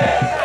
Yeah.